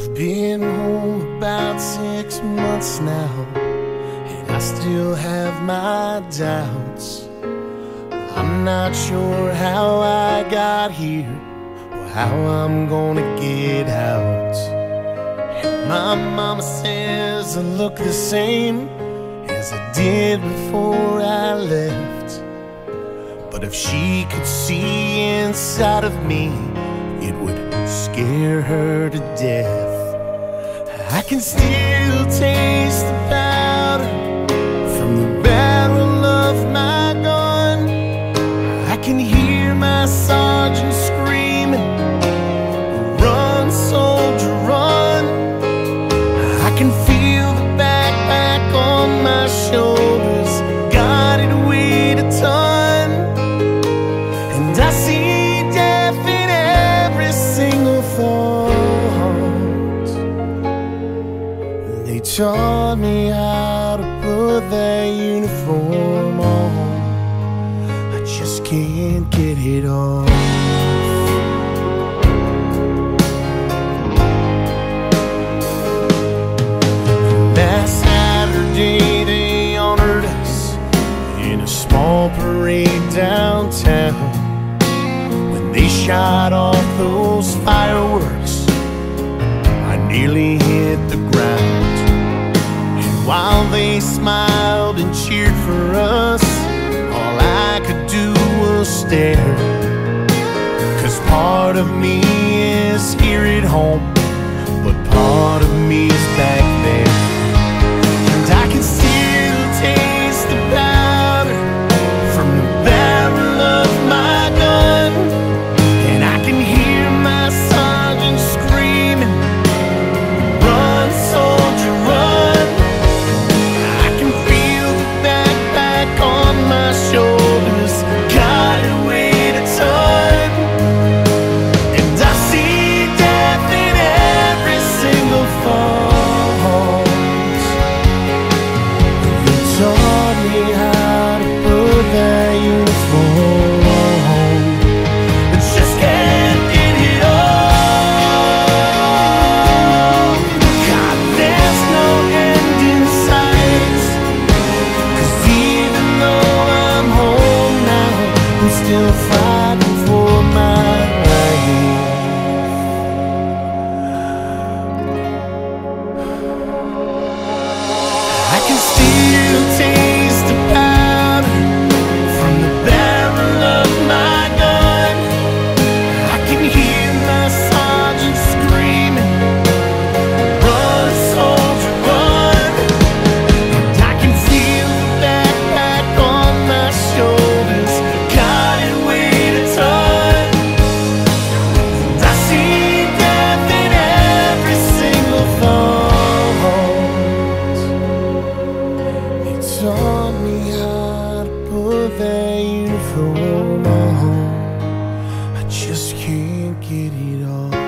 I've been home about six months now, and I still have my doubts. I'm not sure how I got here or how I'm gonna get out. And my mama says I look the same as I did before I left. But if she could see inside of me, it would scare her to death. I can still taste the powder taught me how to put that uniform on. I just can't get it off. Last Saturday they honored us in a small parade downtown. When they shot off those fireworks, I nearly hit the ground. They smiled and cheered for us, all I could do was stare. Cause part of me is here at home, fighting for my life. I can still go. I just can't get it all.